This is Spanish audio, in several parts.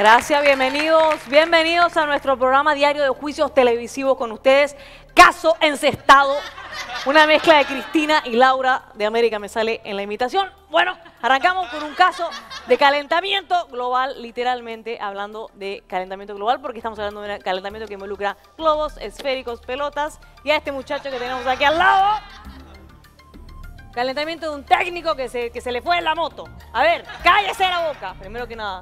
Gracias, bienvenidos, bienvenidos a nuestro programa diario de juicios televisivos con ustedes. Caso encestado, una mezcla de Cristina y Laura de América me sale en la imitación. Bueno, arrancamos con un caso de calentamiento global, literalmente hablando de calentamiento global, porque estamos hablando de un calentamiento que involucra globos, esféricos, pelotas, y a este muchacho que tenemos aquí al lado. Calentamiento de un técnico que se, que se le fue en la moto. A ver, cállese la boca, primero que nada.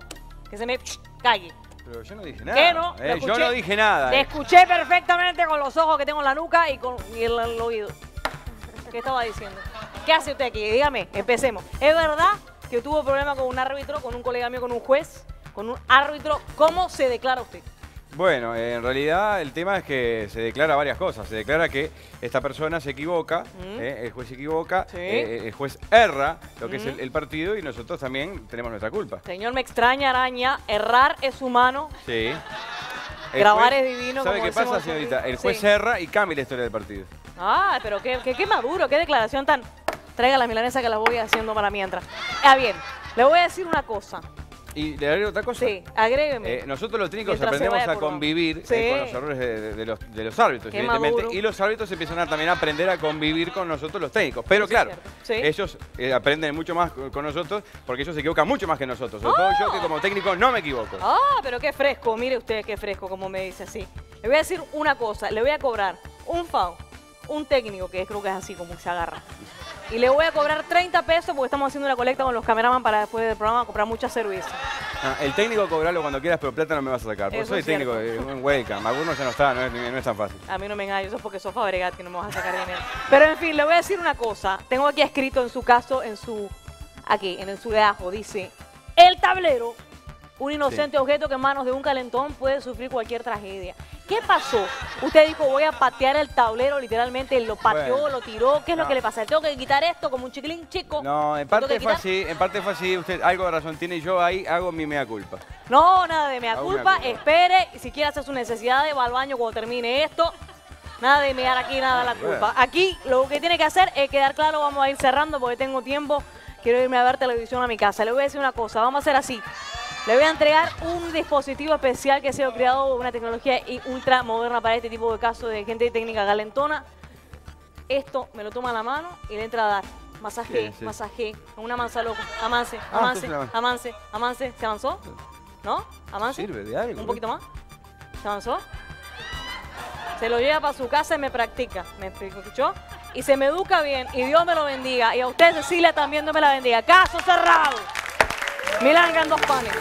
Que se me calle. Pero yo no dije nada. ¿Qué no? Eh, yo no dije nada. Te eh. escuché perfectamente con los ojos que tengo en la nuca y con y el, el oído. ¿Qué estaba diciendo? ¿Qué hace usted aquí? Dígame, empecemos. ¿Es verdad que tuvo problema con un árbitro, con un colega mío, con un juez, con un árbitro? ¿Cómo se declara usted? Bueno, eh, en realidad el tema es que se declara varias cosas. Se declara que esta persona se equivoca, Mm. eh, el juez se equivoca, Sí. eh, el juez erra lo que es Mm. el, el partido y nosotros también tenemos nuestra culpa. Señor, me extraña, araña. Errar es humano. Sí. El Grabar juez- es divino, ¿Sabe como qué pasa, señorita? El juez Sí. erra y cambia la historia del partido. Ah, pero qué, qué, qué maduro, qué declaración tan... Traiga la milanesa que la voy haciendo para mientras. Ah, bien, le voy a decir una cosa. Y le agrego otra cosa. Sí, agrégueme. Eh, nosotros los técnicos Mientras aprendemos a convivir eh, con los errores de, de- de los, de los árbitros, Qué evidentemente. maduro. Y los árbitros empiezan a, también a aprender a convivir con nosotros los técnicos. Pero claro, ellos eh, aprenden mucho más con nosotros porque ellos se equivocan mucho más que nosotros. Sobre todo yo que como técnico no me equivoco. Ah, pero qué fresco, mire usted qué fresco, como me dice así. Le voy a decir una cosa, le voy a cobrar un FAO, un técnico, que creo que es así como se agarra. Y le voy a cobrar 30 pesos porque estamos haciendo una colecta con los cameraman para después del programa comprar mucha cerveza. Ah, el técnico cobrarlo cuando quieras, pero plata no me vas a sacar. Porque Eso soy técnico, eh, un welcome. Algunos ya no está, no es, no es tan fácil. A mí no me engaño, eso es porque sos Fabregat que no me vas a sacar dinero. Pero en fin, le voy a decir una cosa. Tengo aquí escrito en su caso, en su, aquí, en el su legajo, dice, el tablero, un inocente objeto que en manos de un calentón puede sufrir cualquier tragedia. ¿Qué pasó? Usted dijo, voy a patear el tablero, literalmente, lo pateó, Bueno. lo tiró. ¿Qué es lo que le pasa? ¿Tengo que quitar esto como un chiquilín chico? No, en ¿Lo tengo parte fue así, en parte fue así. Usted algo de razón tiene y yo ahí hago mi mea culpa. No, nada de mea Hago mea culpa. culpa. Espere, y si quiere hacer sus necesidades, va al baño cuando termine esto. Nada de mear aquí, nada la culpa. Aquí lo que tiene que hacer es quedar claro, vamos a ir cerrando porque tengo tiempo. Quiero irme a ver televisión a mi casa. Le voy a decir una cosa, vamos a hacer así. Le voy a entregar un dispositivo especial que ha sido creado, una tecnología ultra moderna para este tipo de casos de gente técnica calentona. Esto me lo toma en la mano y le entra a dar. Masaje, Sí, sí. masaje, con una mansa loca. Avance, Ah, avance, entonces la- avance, avance. ¿Se avanzó? ¿No? ¿Avance? Sirve de algo. ¿Un poquito más? ¿Se avanzó? Se lo lleva para su casa y me practica. ¿Me escuchó? Y se me educa bien y Dios me lo bendiga. Y a usted, Cecilia, también Dios me la bendiga. Caso cerrado. Milán en dos panes.